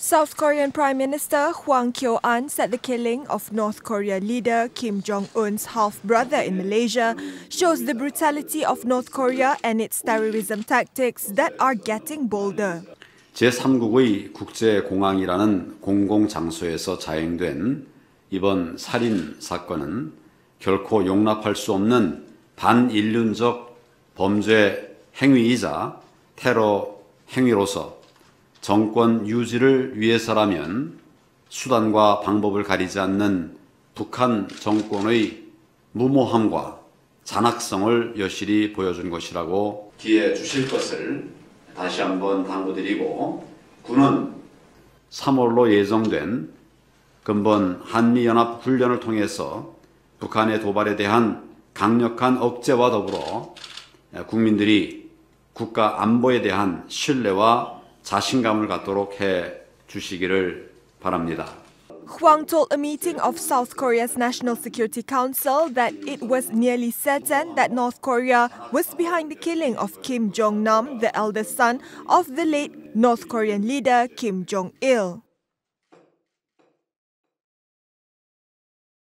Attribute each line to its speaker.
Speaker 1: South Korean Prime Minister Hwang Kyo-an said the killing of North Korea leader Kim Jong-un's half-brother in Malaysia shows the brutality of North Korea and its terrorism tactics that are getting bolder.
Speaker 2: 제3국의 국제공항이라는 공공장소에서 자행된 이번 살인 사건은 결코 용납할 수 없는 반인륜적 범죄 행위이자 테러 행위로서 정권 유지를 위해서라면 수단과 방법을 가리지 않는 북한 정권의 무모함과 잔악성을 여실히 보여준 것이라고 기해 주실 것을 다시 한번 당부드리고 군은 3월로 예정된 근본 한미연합 훈련을 통해서 북한의 도발에 대한 강력한 억제와 더불어 국민들이 국가 안보에 대한 신뢰와 자신감을 갖도록 해 주시기를 바랍니다.
Speaker 1: Hwang told a meeting of South Korea's National Security Council that it was nearly certain that North Korea was behind the killing of Kim Jong Nam, the eldest son of the late North Korean leader Kim Jong il.